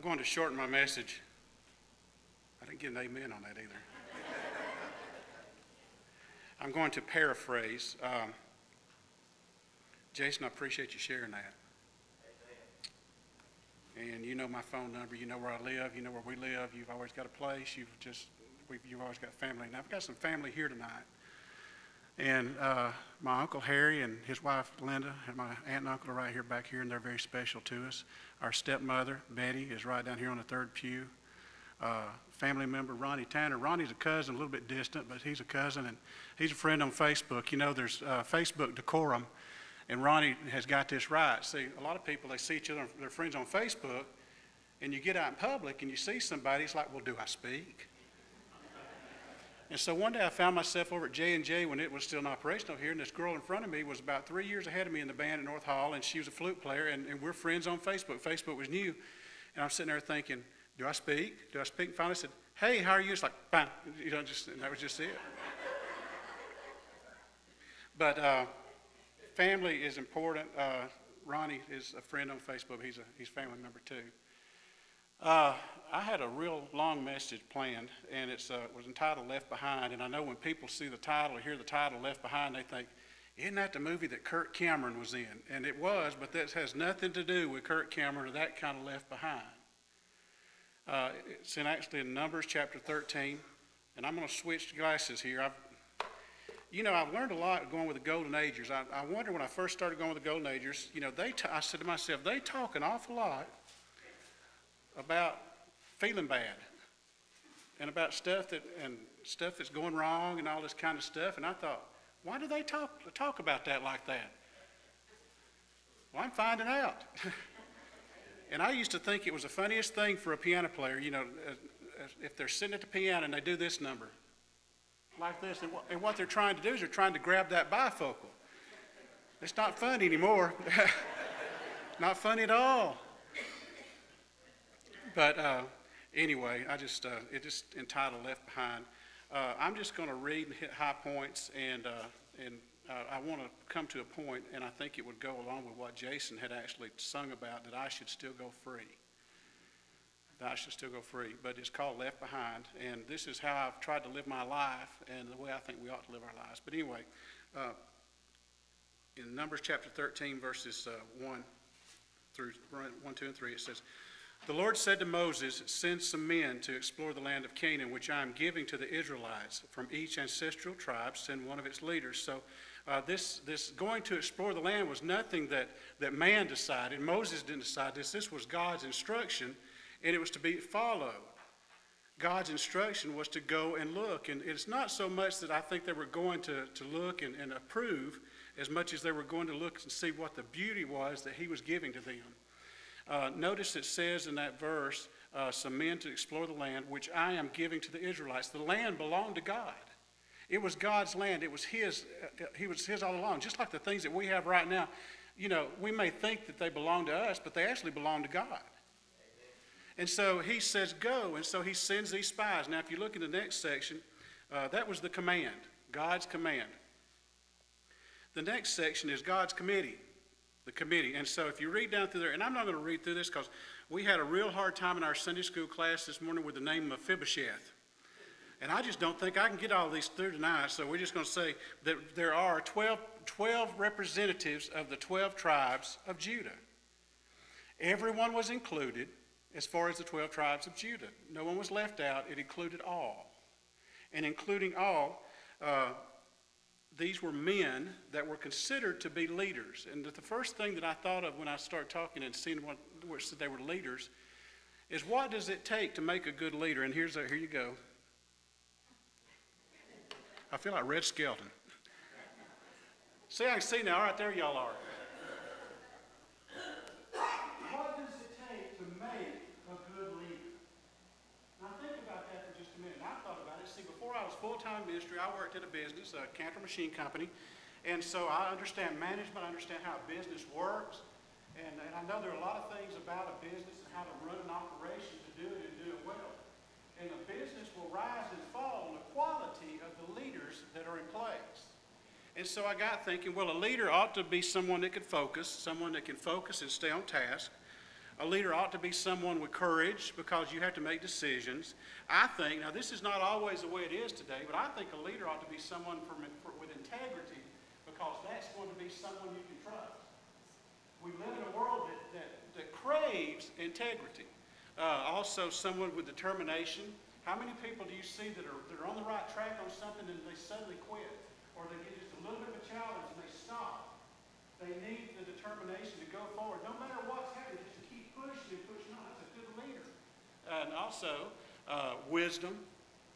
I'm going to shorten my message. I didn't get an amen on that either. I'm going to paraphrase. Um, Jason, I appreciate you sharing that. And you know my phone number. You know where I live. You know where we live. You've always got a place. You've just, you've always got family. And I've got some family here tonight. And uh, my Uncle Harry and his wife Linda and my aunt and uncle are right here back here, and they're very special to us. Our stepmother, Betty, is right down here on the third pew. Uh, family member Ronnie Tanner. Ronnie's a cousin, a little bit distant, but he's a cousin, and he's a friend on Facebook. You know, there's uh, Facebook decorum, and Ronnie has got this right. See, a lot of people, they see each other, their friends on Facebook, and you get out in public and you see somebody, it's like, well, do I speak? And so one day I found myself over at J&J when it was still in operational here, and this girl in front of me was about three years ahead of me in the band at North Hall, and she was a flute player, and, and we're friends on Facebook. Facebook was new. And I'm sitting there thinking, do I speak? Do I speak? And finally I said, hey, how are you? It's like, fine. You know, just, and that was just it. but uh, family is important. Uh, Ronnie is a friend on Facebook. He's a he's family member too. Uh, I had a real long message planned, and it uh, was entitled Left Behind. And I know when people see the title or hear the title Left Behind, they think, isn't that the movie that Kirk Cameron was in? And it was, but that has nothing to do with Kirk Cameron or that kind of Left Behind. Uh, it's in actually in Numbers chapter 13, and I'm going to switch glasses here. I've, you know, I've learned a lot going with the Golden Agers. I, I wonder when I first started going with the Golden Agers, you know, they t- I said to myself, they talk an awful lot about feeling bad and about stuff that and stuff that's going wrong and all this kind of stuff. And I thought, why do they talk talk about that like that? Well, I'm finding out. and I used to think it was the funniest thing for a piano player, you know, uh, uh, if they're sitting at the piano and they do this number like this, and and what they're trying to do is they're trying to grab that bifocal. It's not funny anymore. not funny at all. But uh, anyway, I just, uh, it just entitled Left Behind. Uh, I'm just going to read and hit high points, and, uh, and uh, I want to come to a point, and I think it would go along with what Jason had actually sung about, that I should still go free. That I should still go free. But it's called Left Behind, and this is how I've tried to live my life and the way I think we ought to live our lives. But anyway, uh, in Numbers chapter 13, verses 1 through 1, 2, and 3, it says, the Lord said to Moses, Send some men to explore the land of Canaan, which I am giving to the Israelites. From each ancestral tribe, send one of its leaders. So, uh, this, this going to explore the land was nothing that, that man decided. Moses didn't decide this. This was God's instruction, and it was to be followed. God's instruction was to go and look. And it's not so much that I think they were going to, to look and, and approve as much as they were going to look and see what the beauty was that He was giving to them. Uh, notice it says in that verse, uh, some men to explore the land, which I am giving to the Israelites. The land belonged to God. It was God's land. It was His. Uh, he was His all along. Just like the things that we have right now, you know, we may think that they belong to us, but they actually belong to God. And so He says, "Go," and so He sends these spies. Now, if you look in the next section, uh, that was the command, God's command. The next section is God's committee the committee. And so if you read down through there, and I'm not going to read through this because we had a real hard time in our Sunday school class this morning with the name Mephibosheth. And I just don't think I can get all these through tonight, so we're just going to say that there are 12, 12 representatives of the 12 tribes of Judah. Everyone was included as far as the 12 tribes of Judah. No one was left out, it included all. And including all, uh, these were men that were considered to be leaders. And the first thing that I thought of when I started talking and seeing what they were leaders is what does it take to make a good leader? And here's a, here you go. I feel like Red Skelton. See, I can see now. Right there, y'all are. Full-time ministry. I worked in a business, a Cantor Machine Company, and so I understand management. I understand how business works, and, and I know there are a lot of things about a business and how to run an operation to do it and do it well. And a business will rise and fall on the quality of the leaders that are in place. And so I got thinking, well, a leader ought to be someone that can focus, someone that can focus and stay on task. A leader ought to be someone with courage because you have to make decisions. I think, now this is not always the way it is today, but I think a leader ought to be someone from, for, with integrity because that's going to be someone you can trust. We live in a world that, that, that craves integrity. Uh, also, someone with determination. How many people do you see that are, that are on the right track on something and they suddenly quit? Or they get just a little bit of a challenge and they stop? They need the determination to go forward. No matter what's happening, just to keep pushing and pushing on. That's a good leader. And also, uh, wisdom.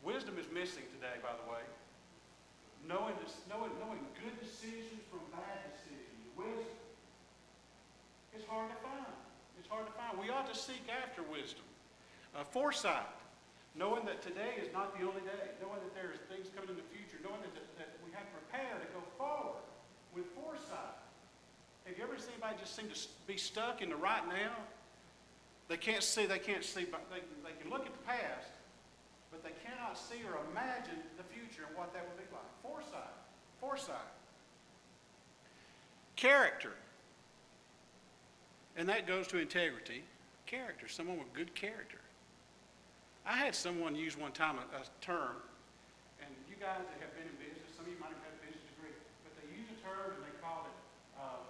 Wisdom is missing today, by the way. Knowing, this, knowing, knowing good decisions from bad decisions. Wisdom. It's hard to find. It's hard to find. We ought to seek after wisdom. Uh, foresight. Knowing that today is not the only day. Knowing that there are things coming in the future. Knowing that, that, that we have to prepare to go forward with foresight. Have you ever seen anybody just seem to be stuck in the right now? They can't see, they can't see, but they, they can look at the past, but they cannot see or imagine the future and what that would be like. Foresight. Foresight. Character. And that goes to integrity. Character. Someone with good character. I had someone use one time a, a term, and you guys that have been in business, some of you might have had a business degree, but they use a term and they call it uh,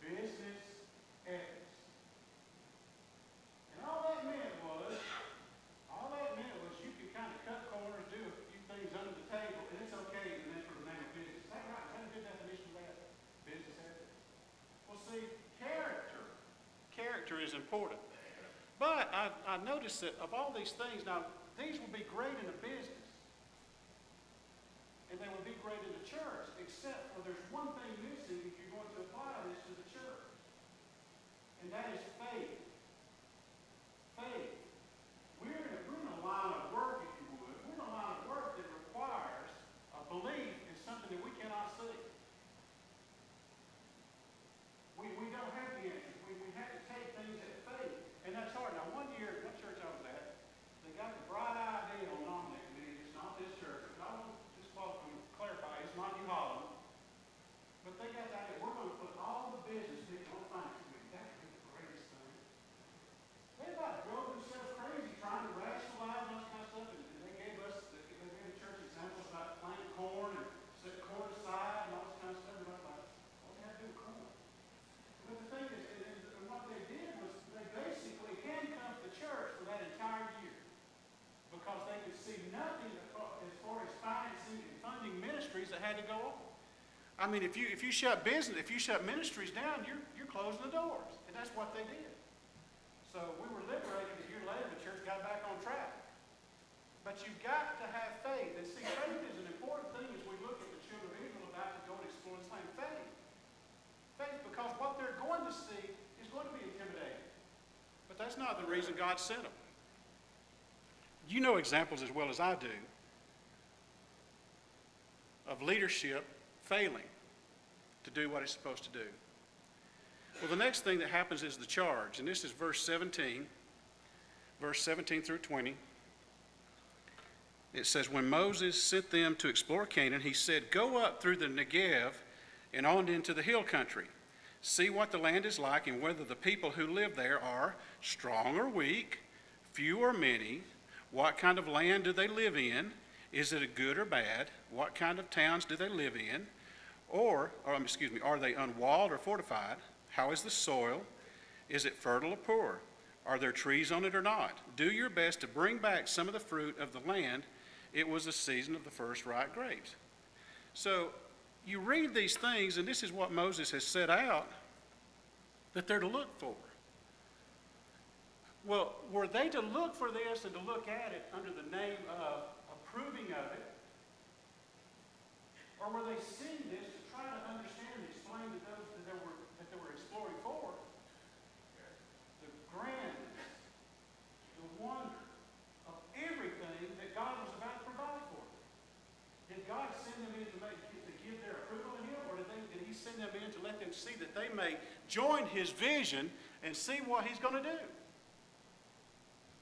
business ethics. And all that meant was, all that meant was you could kind of cut corners, do a few things under the table, and it's okay in that for the name of business. Is that right? Is that a good definition of that? Business ethics? Well, see, character, character is important. But I, I noticed that of all these things, now, these will be great in a business. And they will be great in the church, except for there's one thing missing if you're going to apply this to the church. And that is. Faith. We're in a, we're in a line of work, if you would. We're in a line of work that requires a belief in something that we cannot see. We, we don't have the answers. We, we have to take things at faith. And that's hard. Now, one year, what church I was at, they got the bright idea on nominating committee. It's not this church. But I want to just qualify, clarify, it's not New Holland. But they got the idea, we're going to put all the business people on finance committee. That would be the greatest thing. They about drove themselves crazy trying to rationalize all this kind of stuff. And and they gave us, they gave the church examples about planting corn and set corn aside and all this kind of stuff. And I was like, what does that have to do with corn? But the thing is, and, and- and what they did was they basically handcuffed the church for that entire year. Because they could see nothing aco- as far as financing and funding ministries that had to go on. I mean, if you, if you shut business, if you shut ministries down, you're, you're closing the doors. And that's what they did. So we were liberated a year later, the church got back on track. But you've got to have faith. And see, faith is an important thing as we look at the children of Israel about to go and explore the land. Faith. Faith, because what they're going to see is going to be intimidating. But that's not the reason God sent them. You know examples as well as I do of leadership failing to do what it's supposed to do. Well, the next thing that happens is the charge, and this is verse 17, verse 17 through 20. It says, When Moses sent them to explore Canaan, he said, Go up through the Negev and on into the hill country. See what the land is like and whether the people who live there are strong or weak, few or many. What kind of land do they live in? Is it a good or bad? What kind of towns do they live in? Or, or um, excuse me, are they unwalled or fortified? How is the soil? Is it fertile or poor? Are there trees on it or not? Do your best to bring back some of the fruit of the land. It was the season of the first ripe grapes. So you read these things, and this is what Moses has set out that they're to look for. Well, were they to look for this and to look at it under the name of approving of it? Or were they seeing this to try to understand and explain to those that they were, that they were exploring for the grandness, the wonder of everything that God was about to provide for them? Did God send them in to, make, to give their approval to Him, or did, they, did He send them in to let them see that they may join His vision and see what He's going to do?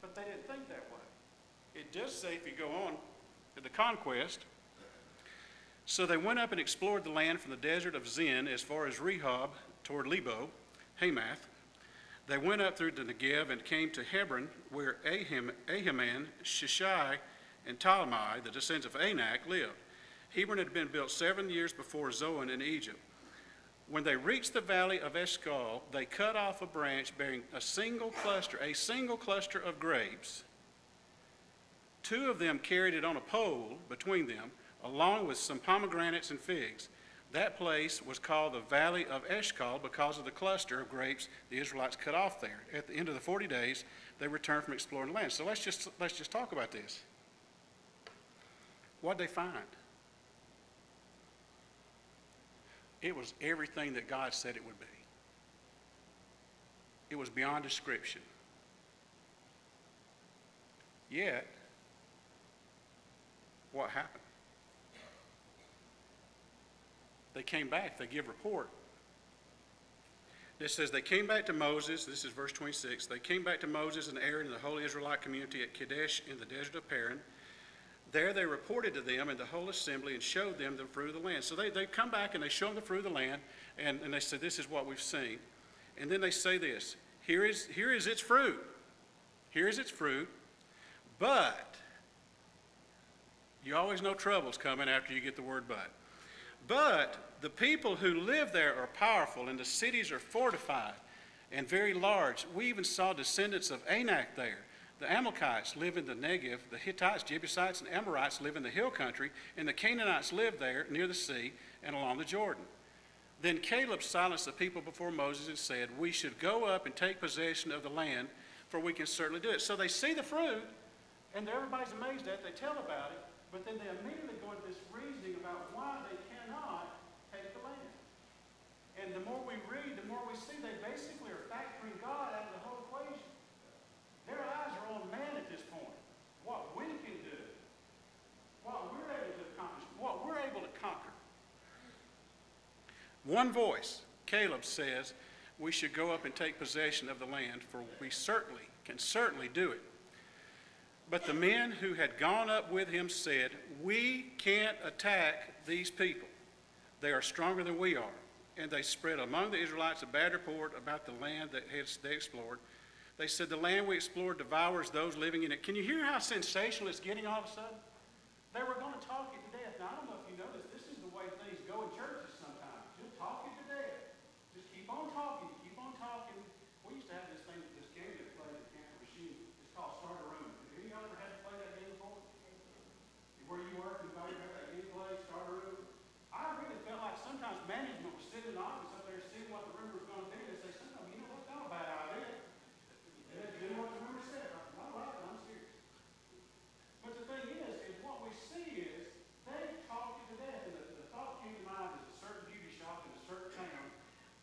But they didn't think that way. It does say, if you go on the conquest, so they went up and explored the land from the desert of Zin as far as Rehob toward Lebo, Hamath. They went up through the Negev and came to Hebron, where Ahim, Ahiman, Shishai, and Talmai, the descendants of Anak, lived. Hebron had been built seven years before Zoan in Egypt. When they reached the valley of Eshcol, they cut off a branch bearing a single cluster, a single cluster of grapes. Two of them carried it on a pole between them, along with some pomegranates and figs. That place was called the Valley of Eshcol because of the cluster of grapes the Israelites cut off there. At the end of the 40 days, they returned from exploring the land. So let's just, let's just talk about this. What'd they find? It was everything that God said it would be. It was beyond description. Yet, what happened? They came back, they give report. It says, They came back to Moses, this is verse 26. They came back to Moses and Aaron and the whole Israelite community at Kadesh in the desert of Paran. There they reported to them and the whole assembly and showed them the fruit of the land. So they, they come back and they show them the fruit of the land, and, and they say, This is what we've seen. And then they say this here is, here is its fruit. Here is its fruit. But, you always know trouble's coming after you get the word but. But the people who live there are powerful, and the cities are fortified and very large. We even saw descendants of Anak there. The Amalekites live in the Negev, the Hittites, Jebusites, and Amorites live in the hill country, and the Canaanites live there near the sea and along the Jordan. Then Caleb silenced the people before Moses and said, We should go up and take possession of the land, for we can certainly do it. So they see the fruit, and everybody's amazed at it. They tell about it, but then they immediately go into this reasoning about why they cannot take the land. And the more we read, the more we see they basically are factoring God out of the whole equation. Their eyes are on man at this point. What we can do, what we're able to accomplish, what we're able to conquer. One voice, Caleb says, we should go up and take possession of the land, for we certainly can certainly do it. But the men who had gone up with him said, We can't attack these people. They are stronger than we are. And they spread among the Israelites a bad report about the land that they explored. They said, The land we explored devours those living in it. Can you hear how sensational it's getting all of a sudden? They were going to talk it to death. Now, I don't know if you know this. Is the way things go in churches sometimes. Just talk it to death. Just. Keep on talking. We used to have this thing, this game that played at Camp Machine. It's called Start a Room. Have any of you ever had to play that game before? Where you work, you might have that game play, Start a Room. I really felt like sometimes management was sitting in the office up there seeing what the room was going to do. They say, sometimes, you know, that's not a bad idea. And they did what the room said. I said, all right, I'm serious. But the thing is, is what we see is they talked it to death. And the, the thought came to mind is a certain beauty shop in a certain town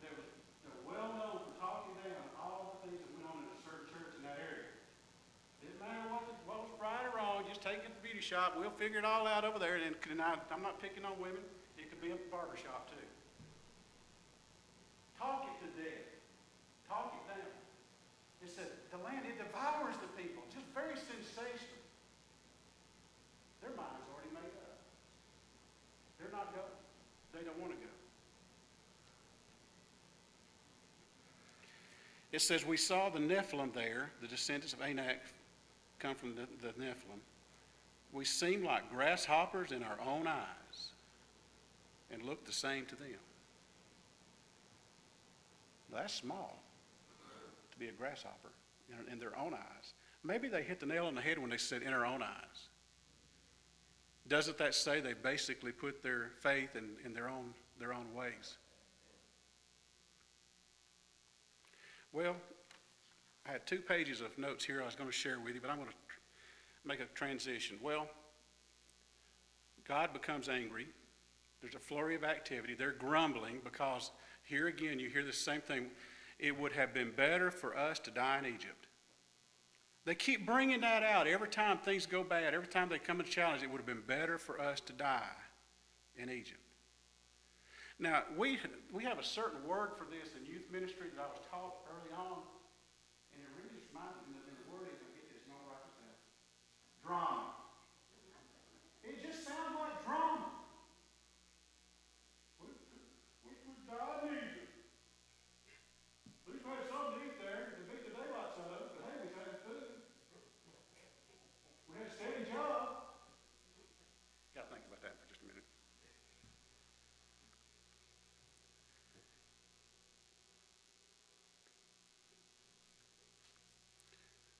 that was that were well known for talking down all the things that went on in a certain church in that area. Didn't matter what, the, what was right or wrong, just take it to the beauty shop. We'll figure it all out over there. And, and I, I'm not picking on women. It could be a barber shop too. Talk it to death. Talk it down. It said, the land, it devours the people. Just very sensational. Their mind's already made up. They're not going. They don't want to go. It says, We saw the Nephilim there, the descendants of Anak come from the, the Nephilim. We seem like grasshoppers in our own eyes and look the same to them. That's small to be a grasshopper in, their own eyes. Maybe they hit the nail on the head when they said in our own eyes. Doesn't that say they basically put their faith in, in their, own, their own ways? Well, I had two pages of notes here I was going to share with you, but I'm going to make a transition. Well, God becomes angry. There's a flurry of activity. They're grumbling because here again you hear the same thing. It would have been better for us to die in Egypt. They keep bringing that out every time things go bad, every time they come to challenge. It would have been better for us to die in Egypt. Now, we, we have a certain word for this in youth ministry that I was taught early on, and it really just reminds me that the word is, I get this, not right this down. Drama. It just sounds like drama. We, we, we died in Egypt. Please put something to eat there.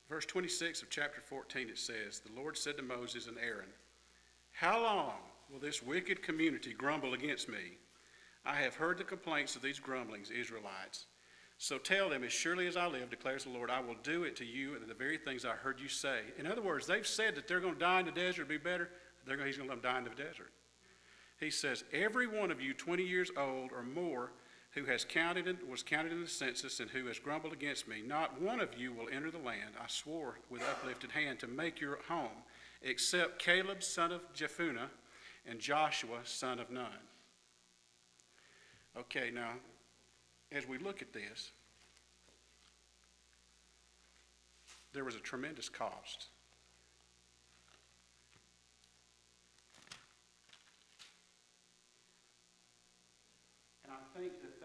Verse 26 of chapter 14, it says, The Lord said to Moses and Aaron, How long will this wicked community grumble against me? I have heard the complaints of these grumblings, Israelites. So tell them, as surely as I live, declares the Lord, I will do it to you and the very things I heard you say. In other words, they've said that they're going to die in the desert, and be better. They're going, he's going to let them die in the desert. He says, Every one of you 20 years old or more who has counted in, was counted in the census and who has grumbled against me, not one of you will enter the land I swore with uplifted hand to make your home, except Caleb son of Jephunneh and Joshua son of Nun. Okay, now, as we look at this, there was a tremendous cost. And I think that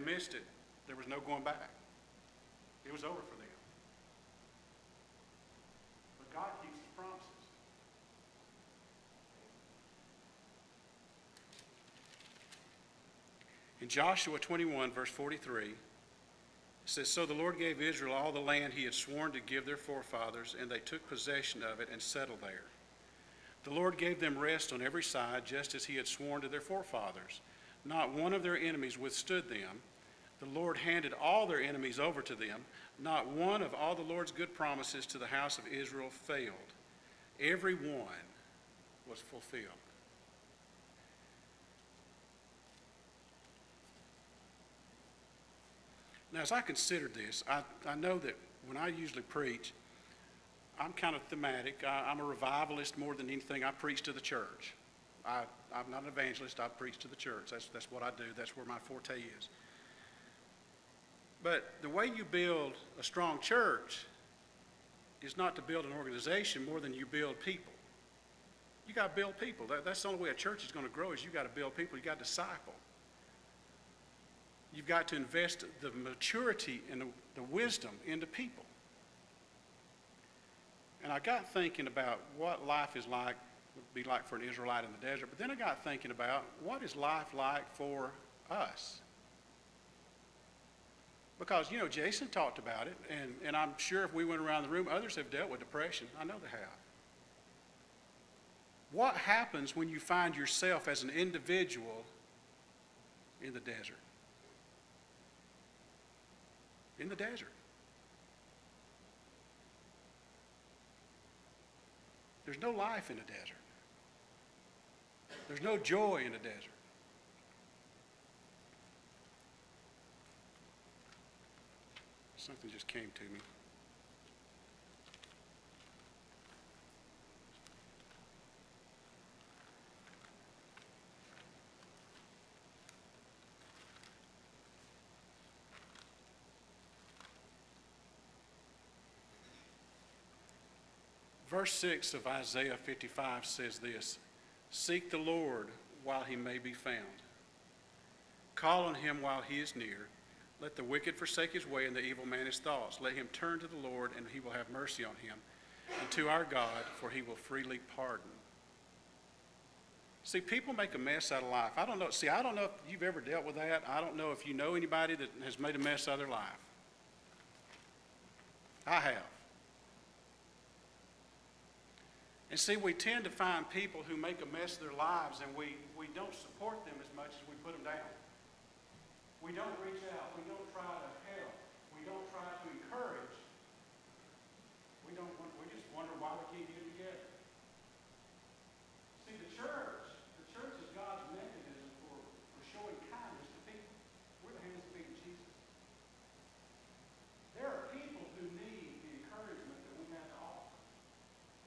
They missed it. There was no going back. It was over for them. But God keeps His promises. In Joshua 21, verse 43, it says, So the Lord gave Israel all the land he had sworn to give their forefathers, and they took possession of it and settled there. The Lord gave them rest on every side, just as he had sworn to their forefathers. Not one of their enemies withstood them. The Lord handed all their enemies over to them. Not one of all the Lord's good promises to the house of Israel failed. Every one was fulfilled. Now, as I considered this, I, I know that when I usually preach, I'm kind of thematic. I, I'm a revivalist more than anything. I preach to the church. I, I'm not an evangelist. I preach to the church. That's, that's what I do. That's where my forte is. But the way you build a strong church is not to build an organization more than you build people. You got to build people. That, that's the only way a church is going to grow is you got to build people. You got to disciple. You've got to invest the maturity and the, the wisdom into people. And I got thinking about what life is like, would be like for an Israelite in the desert. But then I got thinking about what is life like for us? Because, you know, Jason talked about it, and, and I'm sure if we went around the room, others have dealt with depression. I know they have. What happens when you find yourself as an individual in the desert? In the desert. There's no life in the desert. There's no joy in the desert. Something just came to me. Verse 6 of Isaiah 55 says this Seek the Lord while he may be found, call on him while he is near. Let the wicked forsake his way and the evil man his thoughts. Let him turn to the Lord, and he will have mercy on him, and to our God, for he will freely pardon. See, people make a mess out of life. I don't know. See, I don't know if you've ever dealt with that. I don't know if you know anybody that has made a mess out of their life. I have. And see, we tend to find people who make a mess of their lives, and we, we don't support them as much as we put them down. We don't reach out. We don't try to help. We don't try to encourage. We don't. We just wonder why we can't get together. See, the church, the church is God's mechanism for, for showing kindness to people. We're the hands and feet of Jesus. There are people who need the encouragement that we have to offer.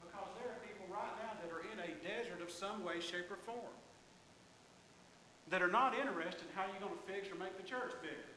Because there are people right now that are in a desert of some way, shape, or form. That are not interested in how you're going to fix or make the church bigger.